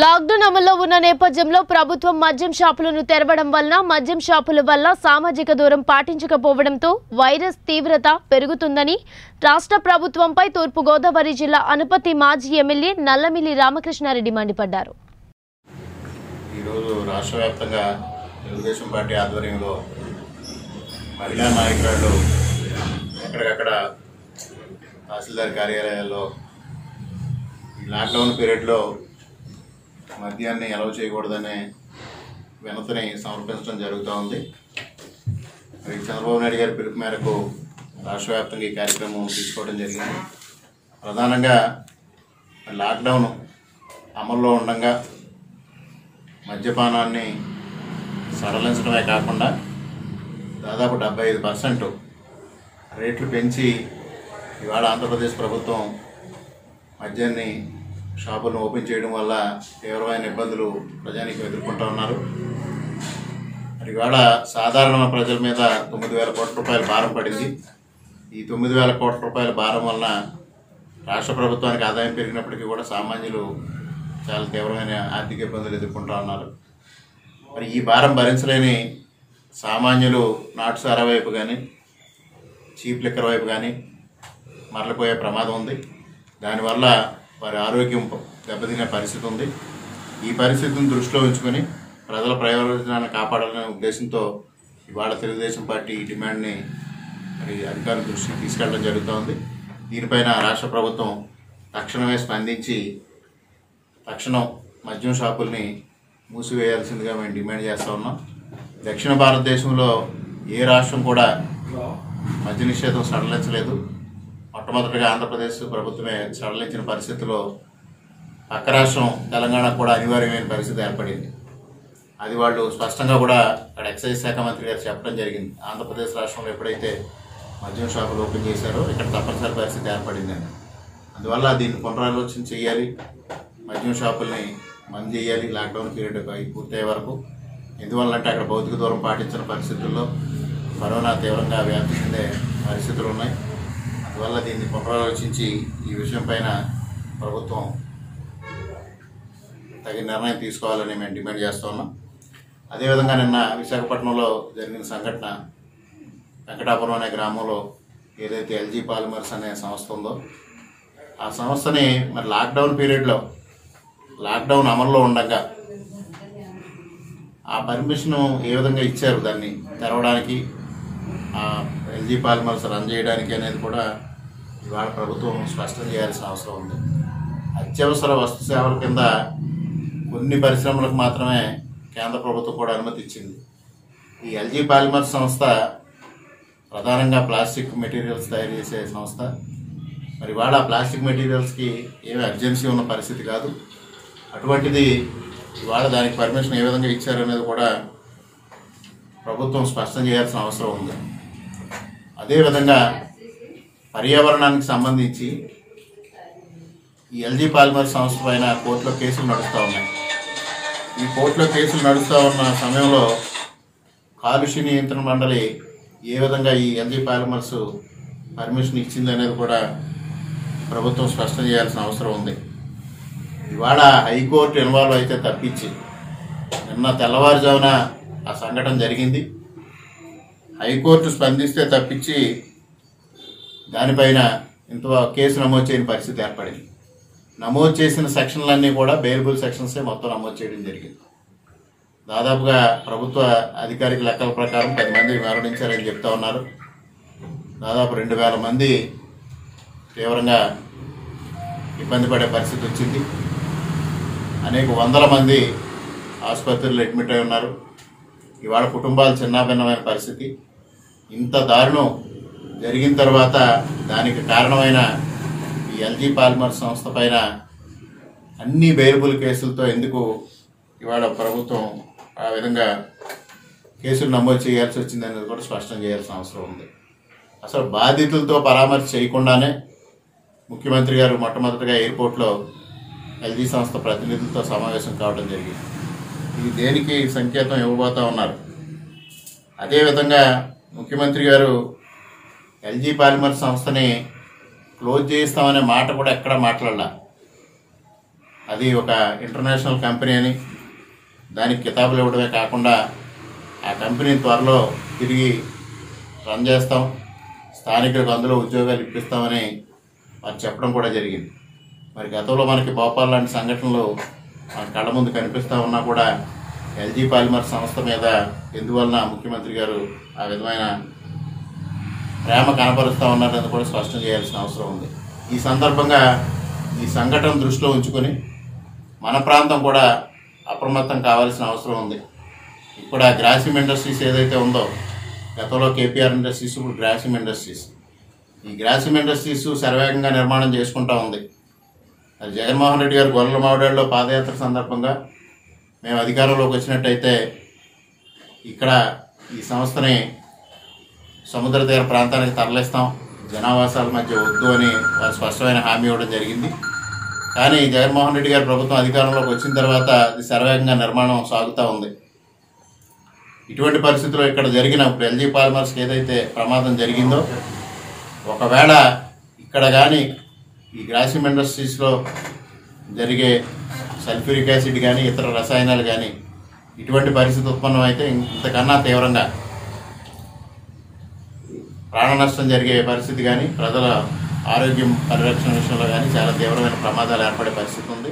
Lockdown అమల్లో ఉన్న నేపథ్యంలో ప్రభుత్వం మద్యం షాపులను తెరవడం వలన మద్యం షాపుల వల్ల సామాజిక దూరం పాటించకపోవడంతో వైరస్ తీవ్రత పెరుగుతుందని రాష్ట్ర ప్రభుత్వంపై తూర్పుగోదావరి జిల్లా అనుపతి మాజీ ఎమ్మెల్యే నల్లమిల్లి రామకృష్ణారెడ్డి మండిపడ్డారు. ఈరోజు రాష్ట్ర వ్యాప్తంగా తెలుగుదేశం పార్టీ ఆధ్వర్యంలో మహిళా నాయకురాళ్ళు ఎక్కడికక్కడ తహసీల్దార్ కార్యాలయాల్లో లాక్డౌన్ పీరియడ్లో మద్యాన్ని ఎలవ చేయకూడదనే వినతిని సమర్పించడం జరుగుతూ ఉంది. మరి చంద్రబాబు నాయుడు గారి పిలుపు మేరకు రాష్ట్ర వ్యాప్తంగా ఈ కార్యక్రమం తీసుకోవడం జరిగింది. ప్రధానంగా లాక్డౌన్ అమల్లో ఉండగా మద్యపానాన్ని సడలించడమే కాకుండా దాదాపు డెబ్బై ఐదు పర్సెంట్ రేట్లు పెంచి ఇవాళ ఆంధ్రప్రదేశ్ ప్రభుత్వం మద్యాన్ని షాపులను ఓపెన్ చేయడం వల్ల తీవ్రమైన ఇబ్బందులు ప్రజానికి ఎదుర్కొంటూ ఉన్నారు. మరి ఇవాళ సాధారణ ప్రజల మీద తొమ్మిది వేల కోట్ల రూపాయల భారం పడింది. ఈ తొమ్మిది వేల కోట్ల రూపాయల భారం వలన రాష్ట్ర ప్రభుత్వానికి ఆదాయం పెరిగినప్పటికీ కూడా సామాన్యులు చాలా తీవ్రమైన ఆర్థిక ఇబ్బందులు ఎదుర్కొంటూ ఉన్నారు. మరి ఈ భారం భరించలేని సామాన్యులు నాటు సారా వైపు కానీ చీప్ లిక్కర్ వైపు కానీ మరలిపోయే ప్రమాదం ఉంది. దానివల్ల వారి ఆరోగ్యం దెబ్బతినే పరిస్థితి ఉంది. ఈ పరిస్థితిని దృష్టిలో ఉంచుకొని ప్రజల ప్రయోజనాన్ని కాపాడాలనే ఉద్దేశంతో ఇవాళ తెలుగుదేశం పార్టీ ఈ డిమాండ్ని మరి అధికారుల దృష్టికి తీసుకెళ్ళడం జరుగుతోంది. దీనిపైన రాష్ట్ర ప్రభుత్వం తక్షణమే స్పందించి తక్షణం మద్యం షాపుల్ని మూసివేయాల్సిందిగా మేము డిమాండ్ చేస్తూ ఉన్నాం. దక్షిణ భారతదేశంలో ఏ రాష్ట్రం కూడా మద్య నిషేధం సడలించలేదు. మొట్టమొదటిగా ఆంధ్రప్రదేశ్ ప్రభుత్వమే సడలించిన పరిస్థితిలో పక్క రాష్ట్రం తెలంగాణ కూడా అనివార్యమైన పరిస్థితి ఏర్పడింది. అది వాళ్ళు స్పష్టంగా కూడా అక్కడ ఎక్సైజ్ శాఖ మంత్రి గారు చెప్పడం జరిగింది. ఆంధ్రప్రదేశ్ రాష్ట్రంలో ఎప్పుడైతే మద్యం షాపులు ఓపెన్ చేశారో ఇక్కడ తప్పనిసరి పరిస్థితి ఏర్పడిందని అందువల్ల దీన్ని పునరాలోచన చేయాలి. మద్యం షాపుల్ని బంద్ చేయాలి. లాక్డౌన్ పీరియడ్ అవి పూర్తయ్యే వరకు. ఎందువల్లంటే అక్కడ భౌతిక దూరం పాటించిన పరిస్థితుల్లో కరోనా తీవ్రంగా వ్యాప్తి చెందే పరిస్థితులు ఉన్నాయి. ఇవల్ల దీన్ని పునరాలోచించి ఈ విషయం పైన ప్రభుత్వం తగిన నిర్ణయం తీసుకోవాలని మేము డిమాండ్ చేస్తూ ఉన్నాం. అదేవిధంగా నిన్న విశాఖపట్నంలో జరిగిన సంఘటన వెంకటాపురం అనే గ్రామంలో ఏదైతే ఎల్జీ పాలిమర్స్ అనే సంస్థ ఉందో ఆ సంస్థని మరి లాక్డౌన్ పీరియడ్లో లాక్డౌన్ అమల్లో ఉండగా ఆ పర్మిషన్ ఏ విధంగా ఇచ్చారు? దాన్ని తెరవడానికి ఎల్జీ పాలిమర్స్ రన్ చేయడానికి అనేది కూడా ఇవాళ ప్రభుత్వం స్పష్టం చేయాల్సిన అవసరం ఉంది. అత్యవసర వస్తు సేవల కింద కొన్ని పరిశ్రమలకు మాత్రమే కేంద్ర ప్రభుత్వం కూడా అనుమతి ఇచ్చింది. ఈ ఎల్జీ పాలిమర్ సంస్థ ప్రధానంగా ప్లాస్టిక్ మెటీరియల్స్ తయారు చేసే సంస్థ. మరి వాళ్ళ ప్లాస్టిక్ మెటీరియల్స్కి ఏమి అర్జెన్సీ ఉన్న పరిస్థితి కాదు. అటువంటిది ఇవాళ దానికి పర్మిషన్ ఏ విధంగా ఇచ్చారనేది కూడా ప్రభుత్వం స్పష్టం చేయాల్సిన అవసరం ఉంది. అదేవిధంగా పర్యావరణానికి సంబంధించి ఈ ఎల్జీ పాలిమర్ సంస్థ పైన కోర్టులో కేసులు నడుస్తూ ఉన్నాయి. ఈ కోర్టులో కేసులు నడుస్తూ ఉన్న సమయంలో కాలుష్య నియంత్రణ మండలి ఏ విధంగా ఈ ఎల్జీ పాలిమర్స్ పర్మిషన్ ఇచ్చింది అనేది కూడా ప్రభుత్వం స్పష్టం చేయాల్సిన అవసరం ఉంది. ఇవాళ హైకోర్టు ఇన్వాల్వ్ అయితే తప్పించి నిన్న తెల్లవారుజామున ఆ సంఘటన జరిగింది. హైకోర్టు స్పందిస్తే తప్పించి దానిపైన ఇంత కేసు నమోదు చేయని పరిస్థితి ఏర్పడింది. నమోదు చేసిన సెక్షన్లన్నీ కూడా బెయిలబుల్ సెక్షన్సే మొత్తం నమోదు చేయడం జరిగింది. దాదాపుగా ప్రభుత్వ అధికారిక లెక్కల ప్రకారం పది మంది మరణించారని చెప్తా ఉన్నారు. దాదాపు రెండు వేల మంది తీవ్రంగా ఇబ్బంది పడే పరిస్థితి వచ్చింది. అనేక వందల మంది ఆసుపత్రులు అడ్మిట్ అయి ఉన్నారు. ఇవాళ కుటుంబాలు చిన్నాభిన్నమైన పరిస్థితి. ఇంత దారుణం జరిగిన తర్వాత దానికి కారణమైన ఈ ఎల్జీ పాలిమర్ సంస్థ పైన అన్ని బెయిలబుల్ కేసులతో ఎందుకు ఇవాళ ప్రభుత్వం ఆ విధంగా కేసులు నమోదు చేయాల్సి వచ్చింది అనేది కూడా స్పష్టం చేయాల్సిన అవసరం ఉంది. అసలు బాధితులతో పరామర్శ చేయకుండానే ముఖ్యమంత్రి గారు మొట్టమొదటిగా ఎయిర్పోర్ట్లో ఎల్జీ సంస్థ ప్రతినిధులతో సమావేశం కావడం జరిగింది. ఇది దేనికి సంకేతం ఇవ్వబోతా ఉన్నారు. అదేవిధంగా ముఖ్యమంత్రి గారు ఎల్జీ పాలిమర్ సంస్థని క్లోజ్ చేయిస్తామనే మాట కూడా ఎక్కడా మాట్లాడలా. అది ఒక ఇంటర్నేషనల్ కంపెనీ అని దానికి కితాబులు ఇవ్వడమే కాకుండా ఆ కంపెనీ త్వరలో తిరిగి రన్ చేస్తాం స్థానికులకు అందులో ఉద్యోగాలు ఇప్పిస్తామని వారు చెప్పడం కూడా జరిగింది. మరి గతంలో మనకి భోపాల్ లాంటి సంఘటనలు మన కళ్ళ ముందు కనిపిస్తూ ఉన్నా కూడా ఎల్జీ పాలిమర్ సంస్థ మీద ఎందువలన ముఖ్యమంత్రి గారు ఆ విధమైన ప్రేమ కనపరుస్తూ ఉన్నారని కూడా స్పష్టం చేయాల్సిన అవసరం ఉంది. ఈ సందర్భంగా ఈ సంఘటన దృష్టిలో ఉంచుకొని మన ప్రాంతం కూడా అప్రమత్తం కావాల్సిన అవసరం ఉంది. ఇప్పుడు ఆ గ్రాసిమ్ ఇండస్ట్రీస్ ఏదైతే ఉందో గతంలో కేపీఆర్ ఇండస్ట్రీస్ ఇప్పుడు గ్రాసిమ్ ఇండస్ట్రీస్. ఈ గ్రాసిమ్ ఇండస్ట్రీస్ శరవేగంగా నిర్మాణం చేసుకుంటూ ఉంది. అది జగన్మోహన్ రెడ్డి గారు గొర్రెల మావిడాల్లో పాదయాత్ర సందర్భంగా మేము అధికారంలోకి వచ్చినట్టయితే ఇక్కడ ఈ సంస్థని సముద్ర తీర ప్రాంతానికి తరలిస్తాం. జనావాసాల మధ్య వద్దు అని వారు స్పష్టమైన హామీ ఇవ్వడం జరిగింది. కానీ జగన్మోహన్ రెడ్డి గారి ప్రభుత్వం అధికారంలోకి వచ్చిన తర్వాత అది శరవేగంగా నిర్మాణం సాగుతూ ఉంది. ఇటువంటి పరిస్థితుల్లో ఇక్కడ జరిగిన ఎల్జీ పాలిమర్స్కి ఏదైతే ప్రమాదం జరిగిందో ఒకవేళ ఇక్కడ కానీ ఈ గ్రాసిమ్ ఇండస్ట్రీస్లో జరిగే సల్ఫ్యూరిక్ యాసిడ్ కానీ ఇతర రసాయనాలు కానీ ఇటువంటి పరిస్థితి ఉత్పన్నమైతే ఇంతకన్నా తీవ్రంగా ప్రాణ నష్టం జరిగే పరిస్థితి కానీ ప్రజల ఆరోగ్యం పరిరక్షణ విషయంలో కానీ చాలా తీవ్రమైన ప్రమాదాలు ఏర్పడే పరిస్థితి ఉంది.